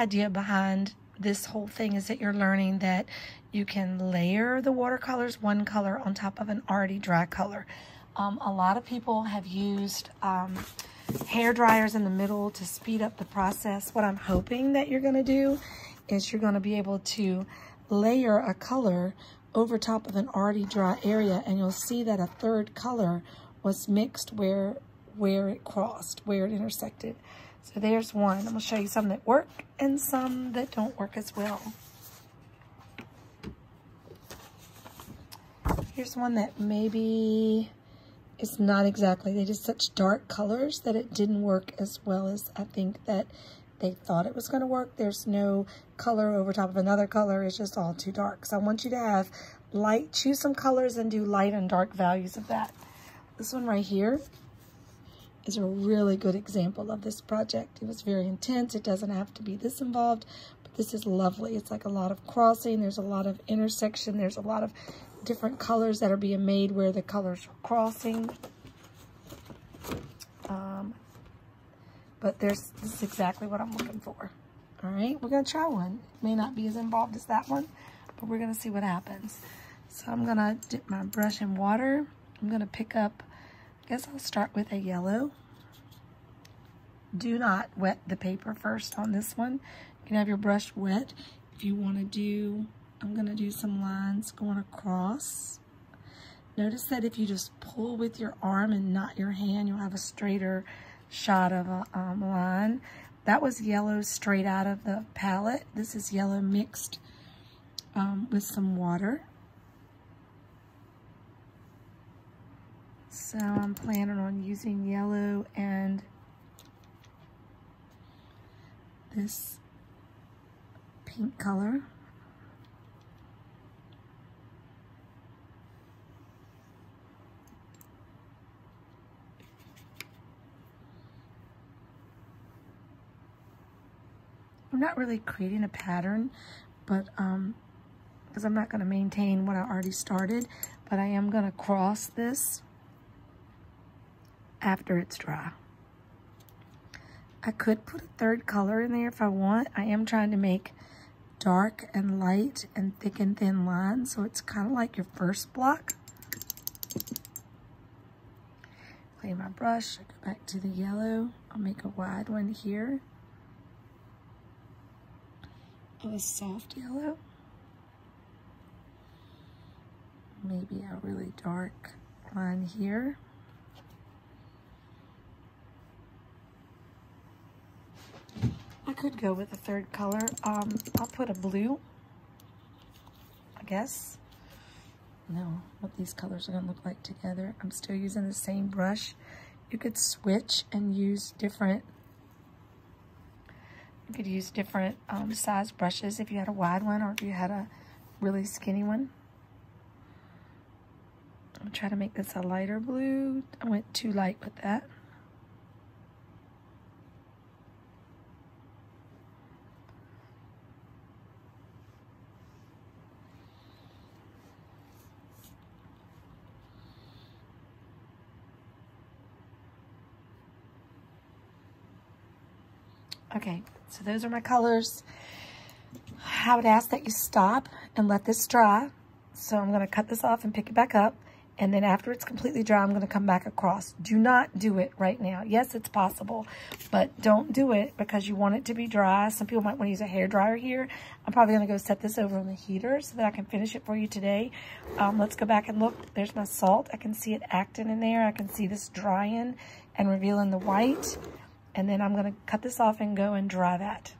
idea behind this whole thing is that you're learning that you can layer the watercolors one color on top of an already dry color. Um, a lot of people have used um, hair dryers in the middle to speed up the process. What I'm hoping that you're going to do is you're going to be able to layer a color over top of an already dry area and you'll see that a third color was mixed where where it crossed, where it intersected. So there's one. I'm going to show you some that work and some that don't work as well. Here's one that maybe is not exactly, they just such dark colors that it didn't work as well as I think that they thought it was going to work. There's no color over top of another color. It's just all too dark. So I want you to have light, choose some colors and do light and dark values of that. This one right here is a really good example of this project. It was very intense. It doesn't have to be this involved, but this is lovely. It's like a lot of crossing. There's a lot of intersection. There's a lot of different colors that are being made where the colors are crossing. Um, but there's this is exactly what I'm looking for. All right, we're gonna try one. May not be as involved as that one, but we're gonna see what happens. So I'm gonna dip my brush in water. I'm gonna pick up, I guess I'll start with a yellow. Do not wet the paper first on this one. You can have your brush wet. If you wanna do, I'm gonna do some lines going across. Notice that if you just pull with your arm and not your hand, you'll have a straighter shot of a um, line. That was yellow straight out of the palette. This is yellow mixed um, with some water. So I'm planning on using yellow and this pink color. I'm not really creating a pattern, but um, because I'm not going to maintain what I already started, but I am going to cross this after it's dry. I could put a third color in there if I want. I am trying to make dark and light and thick and thin lines, so it's kind of like your first block. Clean my brush, I go back to the yellow. I'll make a wide one here of a soft yellow. Maybe a really dark line here. Could go with a third color. Um, I'll put a blue, I guess. No, what these colors are gonna look like together. I'm still using the same brush. You could switch and use different you could use different um, size brushes if you had a wide one or if you had a really skinny one. I'll try to make this a lighter blue. I went too light with that. Okay, so those are my colors. I would ask that you stop and let this dry. So I'm going to cut this off and pick it back up. And then after it's completely dry, I'm going to come back across. Do not do it right now. Yes, it's possible, but don't do it because you want it to be dry. Some people might want to use a hair dryer here. I'm probably going to go set this over on the heater so that I can finish it for you today. Um, let's go back and look. There's my salt. I can see it acting in there. I can see this drying and revealing the white. And then I'm going to cut this off and go and dry that.